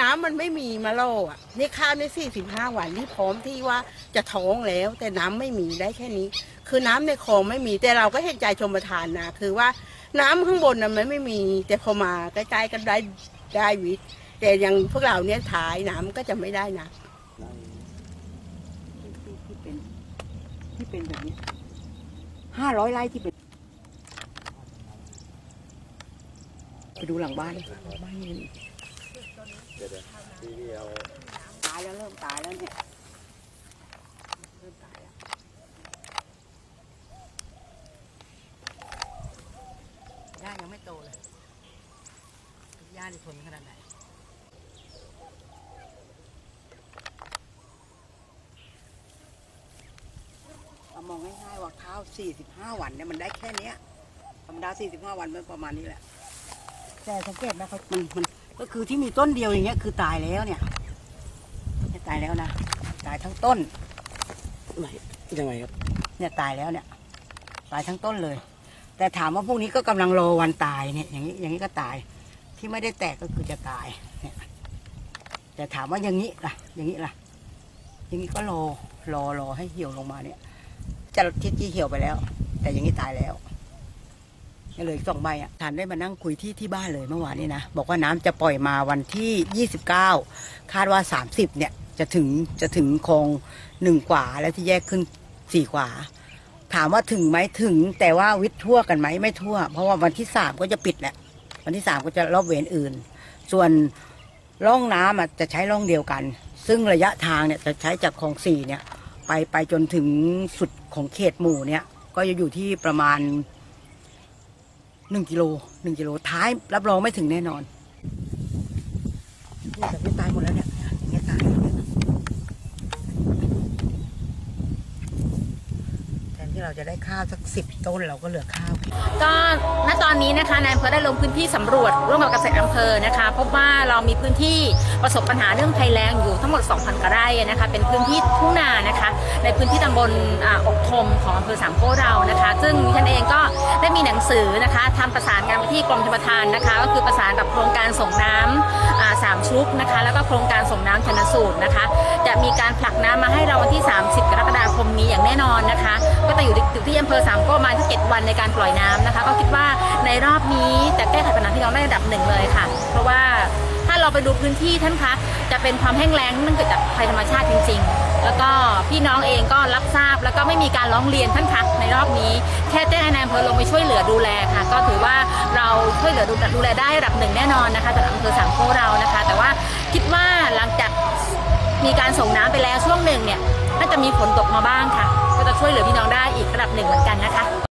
น้ำมันไม่มีมาโลอะนี่ข้าวในสี่สิบห้าวันนี่พร้อมที่ว่าจะท้องแล้ว แต่น้ำไม่มีได้แค่นี้ คือน้ำในคลองไม่มี แต่เราก็เห็นใจชมประทานนะคือว่าน้ำข้างบนน่ะมันไม่มี แต่พอมาใกล้ๆกันได้ได้วิทย์แต่อยังพวกเราเนี่ยท้ายน้ำก็จะไม่ได้นะที่เป็นที่เป็นแบบนี้ห้าร้อยไร่ที่เป็นไปดูหลังบ้าน เลยหลังบ้านนี่ตายแล้วเริ่มตายแล้วเนี่ยเริ่มตายแล้วหญ้ายังไม่โตเลยหญ้าจะทนขนาดไหนเรามองง่ายๆว่าข้าว 45 วันเนี่ยมันได้แค่เนี้ยธรรมดา 45 วันมันประมาณนี้แหละ แต่สังเกตไหมเขามันมัน ก็คือที่มีต้นเดียวอย่างเงี้ยคือตายแล้วเนี่ยเนี่ยตายแล้วนะตายทั้งต้นไม่ยังไงครับเนี่ยตายแล้วเนี่ย ตายทั้งต้นเลย แต่ถามว่าพวกนี้ก็กำลังรอวันตายเนี่ยอย่างนี้อย่างนี้ก็ตาย ที่ไม่ได้แตกก็คือจะตายเนี่ยแต่ถามว่าอย่างนี้ล่ะ อย่างนี้ล่ะ อย่างนี้ก็รอรอรอให้เหี่ยวลงมาเนี่ยจะที่ที่เหี่ยวไปแล้ว แต่อย่างนี้ตายแล้วก็ เลยสองใบอะทานได้มานั่งคุยที่ที่บ้านเลยเมื่อวานนี้นะ บอกว่าน้ำจะปล่อยมาวันที่ 29 คาดว่า 30 เนี่ย จะถึงจะถึงคลองหนึ่งกว่าแล้วที่แยกขึ้นสี่กว่า ถามว่าถึงไหมถึง แต่ว่าวิทย์ทั่วกันไหมไม่ทั่ว เพราะว่าวันที่สามก็จะปิดแหละวันที่สามก็จะรอบเวรอื่น ส่วนร่องน้ำอะจะใช้ร่องเดียวกัน ซึ่งระยะทางเนี่ยจะใช้จากคลองสี่เนี่ย ไปไปจนถึงสุดของเขตหมู่เนี่ยก็จะอยู่ที่ประมาณ หนึ่งกิโลหนึ่งกิโลท้ายรับรองไม่ถึงแน่นอนนี่แต่ไม่ตายหมดแล้วเนี่ยอย่างเงี้ยตายหมดแล้วเนี่ยแที่เราจะได้ข้าวสักสิบต้นเราก็เหลือข้าว ก็ณตอนนี้นะคะนายอำเภอได้ลงพื้นที่สำรวจร่วมกับเกษตรอำเภอนะคะ พบว่าเรามีพื้นที่ประสบปัญหาเรื่องภัยแล้งอยู่ทั้งหมด 2,000กว่าไร่นะคะ เป็นพื้นที่ทุ่งนานะคะ ในพื้นที่ตำบลออกทมของอำเภอสามโคกเรานะคะ ซึ่งฉันเองก็ได้มีหนังสือนะคะทำประสานงานไปที่กรมชลประทานนะคะ ก็คือประสานกับโครงการส่งน้ำอ่าสามชุกนะคะ แล้วก็โครงการส่งน้ำชนสูตรนะคะ จะมีการผลักน้ำมาให้ คมนี้อย่างแน่นอนนะคะ ก็จะอยู่อยู่ที่อำเภอสามโก้ประมาที่7วันในการปล่อยน้ำนะคะ ก็คิดว่าในรอบนี้จะแก้ไขปัญหาที่น้องได้ระดับหนึ่งเลยค่ะ เพราะว่าถ้าเราไปดูพื้นที่ท่านคะจะเป็นความแห้งแล้งที่มันเกิดจากภัยธรรมชาติจริง ๆ แล้วก็พี่น้องเองก็รับทราบแล้วก็ไม่มีการร้องเรียนท่านคะในรอบนี้แค่แจ้งให้นายอำเภอลงไปช่วยเหลือดูแลค่ะ ก็ถือว่าเราช่วยเหลือดูดูแลได้ระดับหนึ่งแน่นอนนะคะสำหรับอำเภอสามโคกเรานะคะ แต่ว่าคิดว่าหลังจากมีการส่งน้ำไปแล้วช่วงหนึ่งเนี่ย น่าจะมีฝนตกมาบ้างค่ะ ก็จะช่วยเหลือพี่น้องได้อีกระดับหนึ่งเหมือนกันนะคะ